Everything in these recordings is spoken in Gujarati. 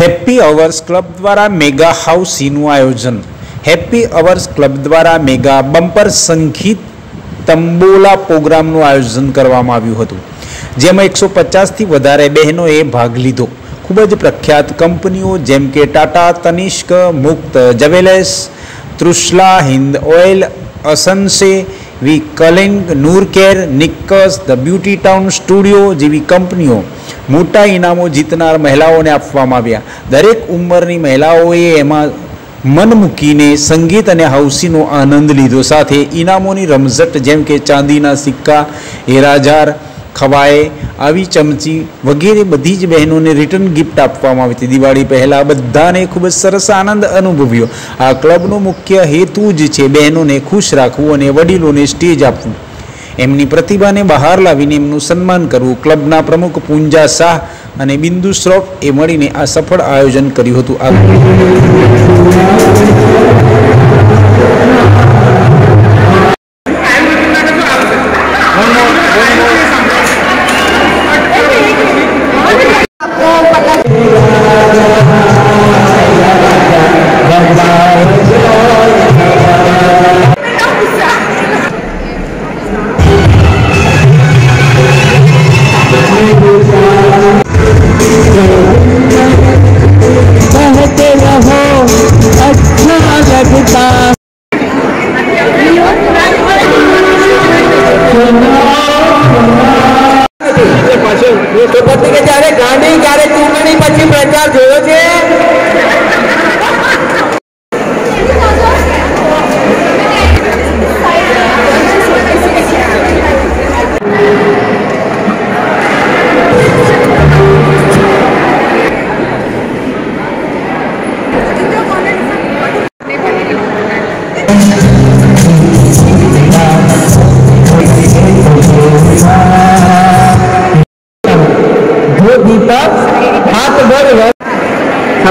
હેપી અવર્સ ક્લબ દ્વારા મેગા હાઉસીનું આયોજન. હેપી અવર્સ ક્લબ દ્વારા મેગા બમ્પર સંગીત તંબોલા પ્રોગ્રામનું આયોજન કરવામાં આવ્યું હતું. જેમાં એકસો પચાસથી વધારે બહેનોએ ભાગ લીધો. ખૂબ જ પ્રખ્યાત કંપનીઓ જેમ કે ટાટા તનિષ્ક મુક્ત જવેલેસ તૃષ્લા હિન્દ ઓઇલ અસનસે વી કલિંગ નૂરકેર નિક્કસ ધ બ્યુટી ટાઉન સ્ટુડિયો જેવી કંપનીઓ મોટા ઇનામો જીતનાર મહિલાઓને આપવામાં આવ્યા. દરેક ઉંમરની મહિલાઓએ એમાં મન મૂકીને સંગીત અને હાઉસીનો આનંદ લીધો. સાથે ઇનામોની રમઝટ જેમ કે ચાંદીના સિક્કા, હેરાજાર, ખવાએ, આવી ચમચી વગેરે બધી જ બહેનોને રિટર્ન ગિફ્ટ આપવામાં આવી હતી. દિવાળી પહેલાં બધાને ખૂબ જ સરસ આનંદ અનુભવ્યો. આ ક્લબનો મુખ્ય હેતુ જ છે બહેનોને ખુશ રાખવું અને વડીલોને સ્ટેજ આપવું. એમની પ્રતિભાને બહાર લાવીને એમનું સન્માન કરવું. ક્લબના પ્રમુખ પૂંજા શાહ અને બિંદુ શ્રોફ એ મળીને આ સફળ આયોજન કર્યું હતું. આ તો પછી કે જ્યારે ગાંધી જ્યારે ચૂંટણી પછી પ્રચાર જોયો છે?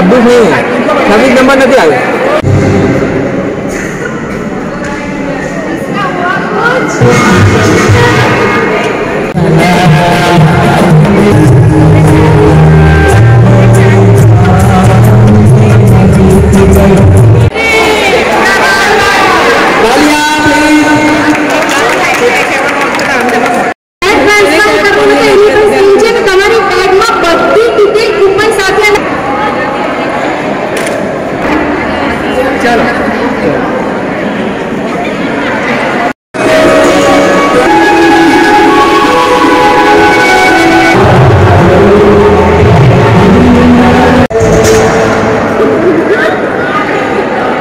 છવ્વીસ નહીં છવ્વીસ નંબર નથી આવ્યો. ટ્રાન્સફર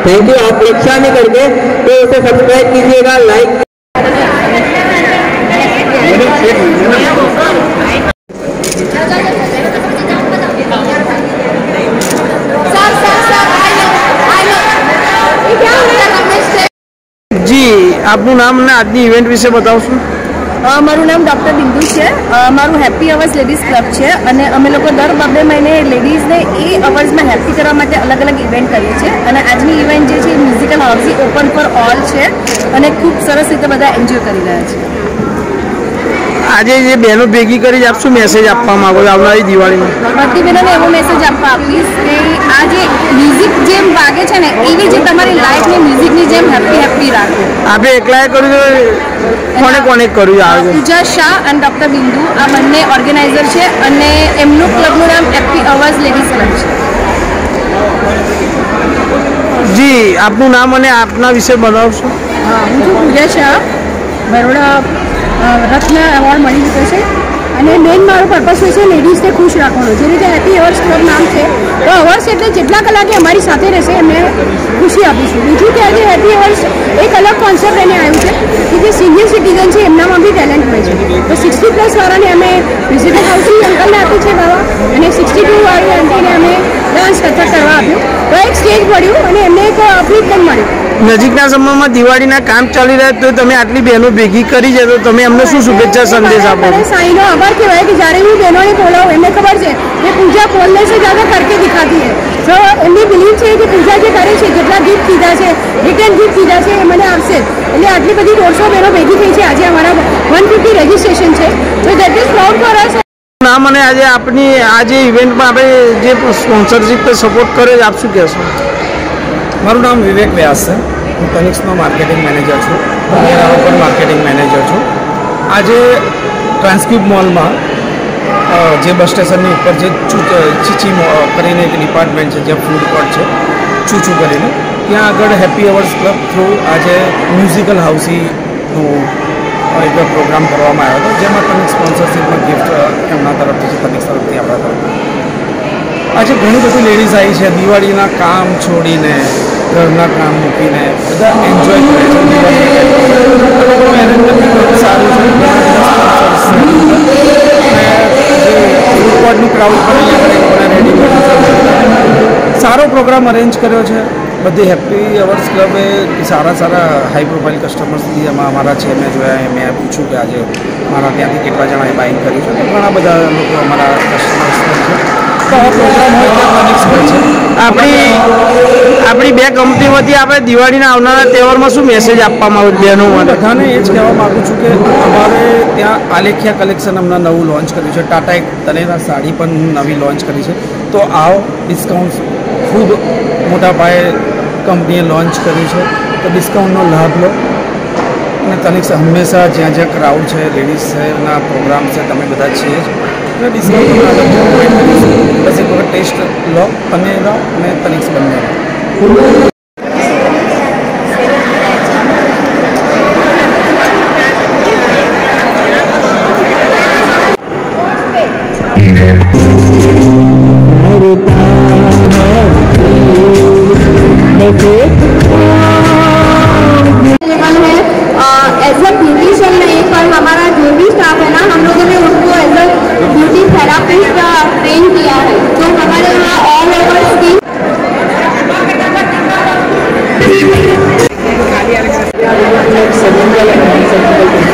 थैंक यू आप रक्षा नहीं करके तो उसे सब्सक्राइब कीजिएगा like sir sir sir I લો આઈ લો એ ક્યાં ઉડે રમેશ છે જી આપનું નામ અને આજની ઇવેન્ટ વિશે બતાવશો અ, મારું નામ ડૉક્ટર બિંદુ છે. મારું હેપી અવર્સ લેડીઝ ક્લબ છે અને અમે લોકો દર બબે મહિને લેડીઝને એ અવર્સમાં હેપી કરવા માટે અલગ અલગ ઇવેન્ટ કરીએ છીએ. અને આજની ઇવેન્ટ જે છે, musical housie open for all છે. અને ખૂબ સરસ રીતે બધા એન્જોય કરી રહ્યા છે. આજે જે બહેનો ભેગી કરી આપ શું મેસેજ આપવા માંગો છો આવનારી દિવાળીમાં? બધી બહેનોને એવો મેસેજ આપવા આપીશ કે આ જે મ્યુઝિક જેમ વાગે છે ને એવી જ તમારી લાઈફને મ્યુઝિકની જેમ હેપી હેપી રાખો. આપણે એકલાએ કર્યું છે કોને કોને કર્યું આ? આયોજન પૂજા શાહ અને ડૉક્ટર બિંદુ આ બંને ઓર્ગેનાઇઝર છે અને એમનું ક્લબનું નામ હેપી અવાજ લેડીઝ ક્લબ છે. જી આપનું નામ અને આપના વિશે બનાવશો? હા, હું છું પૂજા શાહ બરોડા રત્ન એવોર્ડ મળી ચૂક્યો છે. અને મેઇન મારો પર્પસ હોય છે લેડીઝને ખુશ રાખવાનો. જે રીતે હેપી અવર્સ ક્લબ નામ છે, તો અવર્સ એટલે જેટલા કલાકે અમારી સાથે રહેશે, એમને ખુશી આપીશું. બીજું કે આજે હેપી અવર્સ એક અલગ કોન્સેપ્ટ એને આવ્યું છે, કે જે સિનિયર સિટીઝન છે, એમનામાં બી ટેલેન્ટ હોય છે. તો સિક્સટી પ્લસ વાળાને અમે વિઝિટિંગ હાઉસની એન્ટ્રીને આપ્યું છે બાવા. અને સિક્સટી ટુ વાળી એન્ટ્રીને અમે ડાન્સ કથક કરવા આપ્યું. તો એક સ્ટેજ પડ્યું અને એમને એક અપલિફ્ટ પણ મળ્યું. નજીકના સમયમાં દિવાળીના કામ ચાલી રહ્યા તો તમે આટલી બહેનો ભેગી કરી છે તમે એમને શું શુભેચ્છા સંદેશ આપો? સાઈનો આભાર કહેવાય કે જ્યારે હું બહેનોને બોલાવું એમને ખબર છે કે પૂજા બોલને છે જ્યાદા કરકે દેખાતી હે તો એમની બિલીવ છે કે પૂજા જે કરે છે જેટલા ગીત કીધા છે રિટર્ન ગીત કીધા છે એ મને આપશે. એટલે આટલી બધી દોઢસો બહેનો ભેગી થઈ છે. આજે અમારા વન ફિફ્ટી રજિસ્ટ્રેશન છે. તો દેટ ઇઝ પ્રાઉડ ફોર નામ અને આજે આપની આ જે ઇવેન્ટમાં આપણે જે સ્પોન્સરશીપ સપોર્ટ કરે છે, આપ શું કહેશો? મારું નામ વિવેક વ્યાસ છે. હું કનિક્સનો માર્કેટિંગ મેનેજર છું. મેરા પણ માર્કેટિંગ મેનેજર છું. આજે ટ્રાન્સક્યુબ મોલમાં જે બસ સ્ટેશનની ઉપર જે ચીચી કરીને એક ડિપાર્ટમેન્ટ છે, જ્યાં ફૂડ કોર્ટ છે, ચૂચું કરીને, ત્યાં આગળ હેપી અવર્સ ક્લબ થ્રુ આજે મ્યુઝિકલ હાઉસીનું એક પ્રોગ્રામ કરવામાં આવ્યો હતો, જેમાં તમે સ્પોન્સરશીપમાં ગિફ્ટ એમના તરફથી છે તનિક તરફથી આપણા તરફથી. આજે ઘણી બધી લેડીઝ આવી છે, દિવાળીના કામ છોડીને, ઘરના કામ મૂકીને, બધા એન્જોય કરે છે. ઘણું સારું છે ક્રાઉડ પણ રેડી સારો પ્રોગ્રામ અરેન્જ કર્યો છે. બધી હેપી અવર્સ ક્લબે સારા સારા હાઈ પ્રોફાઇલ કસ્ટમર્સ બી એમાં અમારા છે. મેં જોયા મેં પૂછ્યું કે આજે મારા ત્યાંથી કેટલા જણાએ બાઇંગ કર્યું છે. ઘણા બધા લોકો અમારા કસ્ટમર્સ આપણી આપણી બે કંપનીમાંથી આપણે દિવાળીના આવનારા તહેવારમાં શું મેસેજ આપવામાં આવે માટે? બધાને એ જ કહેવા માગું છું કે અમારે ત્યાં આલેખિયા કલેક્શન હમણાં નવું લોન્ચ કર્યું છે. ટાટા એક તનેરા સાડી પણ નવી લોન્ચ કરી છે. તો આવો ડિસ્કાઉન્ટ ખૂબ મોટા પાયે કંપનીએ લોન્ચ કર્યું છે. તો ડિસ્કાઉન્ટનો લાભ લો. અને તનિક હંમેશા જ્યાં જ્યાં ક્રાઉડ છે લેડીઝ છે એના પ્રોગ્રામ છે, તમે બધા છીએ જ. અને ડિસ્કાઉન્ટ કરીશું બસ એક વખત ટેસ્ટ લો તનેરા અને તનિક્સ બંને Segundo, la